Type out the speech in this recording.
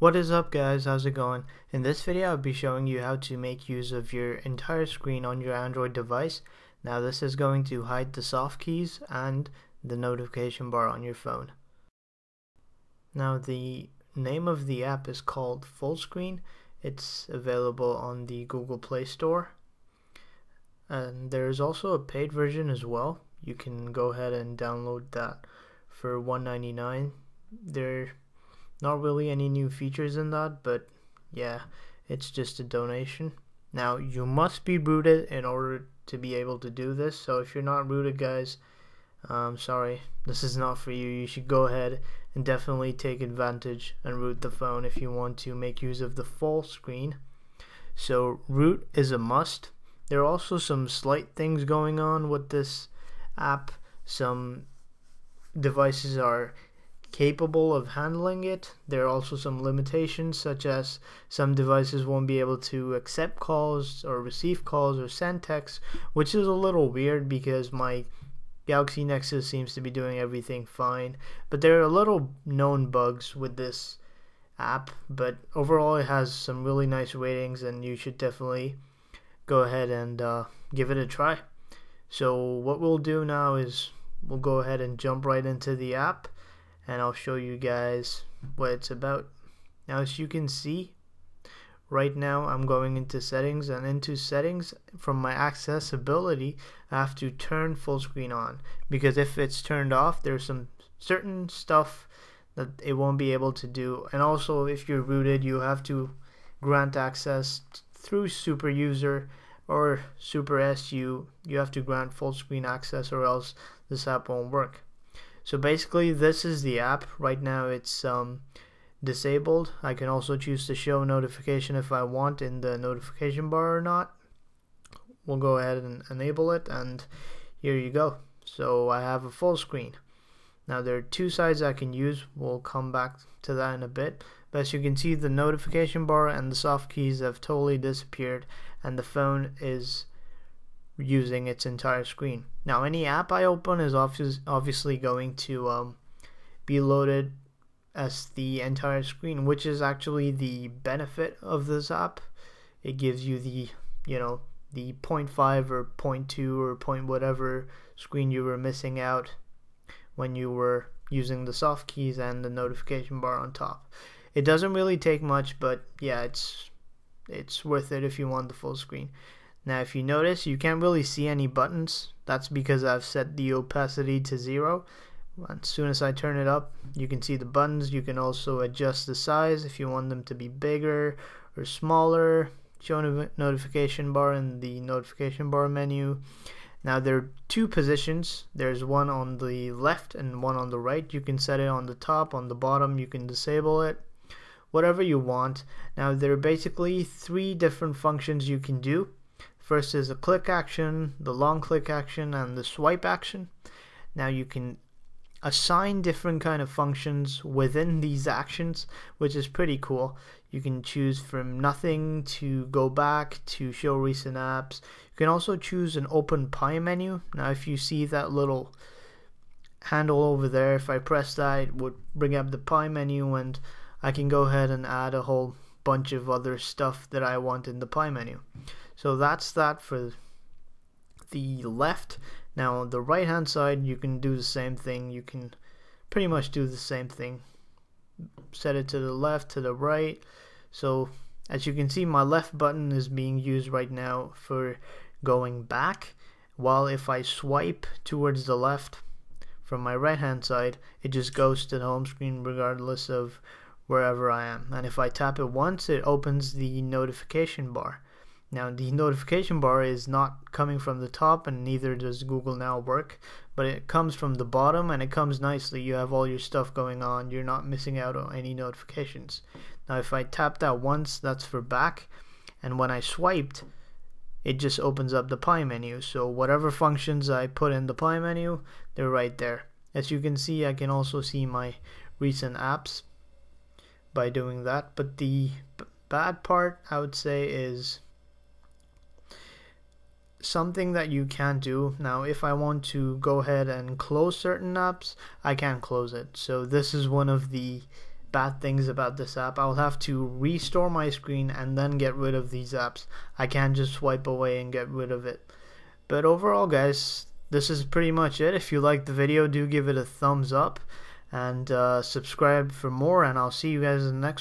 What is up guys, how's it going? In this video I'll be showing you how to make use of your entire screen on your Android device. Now this is going to hide the soft keys and the notification bar on your phone. Now the name of the app is called Full Screen. It's available on the Google Play Store. And there's also a paid version as well. You can go ahead and download that for $1.99. There not really any new features in that, but yeah, it's just a donation. Now, you must be rooted in order to be able to do this, so if you're not rooted, guys, um, sorry, this is not for you. You should go ahead and definitely take advantage and root the phone if you want to make use of the full screen. So, root is a must. There are also some slight things going on with this app. Some devices are capable of handling it. There are also some limitations, such as some devices won't be able to accept calls or receive calls or send texts, which is a little weird because my Galaxy Nexus seems to be doing everything fine. But there are a little known bugs with this app, but overall it has some really nice ratings, and you should definitely go ahead and uh, give it a try. So, what we'll do now is we'll go ahead and jump right into the app and I'll show you guys what it's about. Now as you can see right now I'm going into settings and into settings from my accessibility I have to turn full screen on because if it's turned off there's some certain stuff that it won't be able to do. And also if you're rooted you have to grant access through super user or super SU you have to grant full screen access or else this app won't work so basically this is the app. Right now it's um, disabled. I can also choose to show notification if I want in the notification bar or not. We'll go ahead and enable it and here you go. So I have a full screen. Now there are two sides I can use. We'll come back to that in a bit. But as you can see the notification bar and the soft keys have totally disappeared and the phone is using its entire screen. Now any app I open is obviously going to um, be loaded as the entire screen, which is actually the benefit of this app. It gives you the, you know, the 0.5 or 0.2 or point whatever screen you were missing out when you were using the soft keys and the notification bar on top. It doesn't really take much, but yeah, it's it's worth it if you want the full screen. Now if you notice you can't really see any buttons. That's because I've set the opacity to zero. As soon as I turn it up you can see the buttons. You can also adjust the size if you want them to be bigger or smaller. Show notification bar in the notification bar menu. Now there are two positions. There's one on the left and one on the right. You can set it on the top on the bottom. You can disable it. Whatever you want. Now there are basically three different functions you can do First is the click action, the long click action, and the swipe action. Now you can assign different kind of functions within these actions, which is pretty cool. You can choose from nothing to go back to show recent apps. You can also choose an open pie menu. Now if you see that little handle over there, if I press that, it would bring up the pie menu and I can go ahead and add a whole bunch of other stuff that I want in the pie menu. So that's that for the left. Now the right hand side you can do the same thing. You can pretty much do the same thing. Set it to the left, to the right. So as you can see my left button is being used right now for going back while if I swipe towards the left from my right hand side it just goes to the home screen regardless of wherever I am and if I tap it once it opens the notification bar now the notification bar is not coming from the top and neither does Google Now work, but it comes from the bottom and it comes nicely. You have all your stuff going on. You're not missing out on any notifications. Now if I tap that once, that's for back. And when I swiped, it just opens up the pie menu. So whatever functions I put in the pie menu, they're right there. As you can see, I can also see my recent apps by doing that. But the bad part, I would say, is something that you can do now if I want to go ahead and close certain apps I can't close it so this is one of the bad things about this app. I'll have to restore my screen and then get rid of these apps. I can't just swipe away and get rid of it. But overall guys, this is pretty much it. If you liked the video, do give it a thumbs up and uh, subscribe for more and I'll see you guys in the next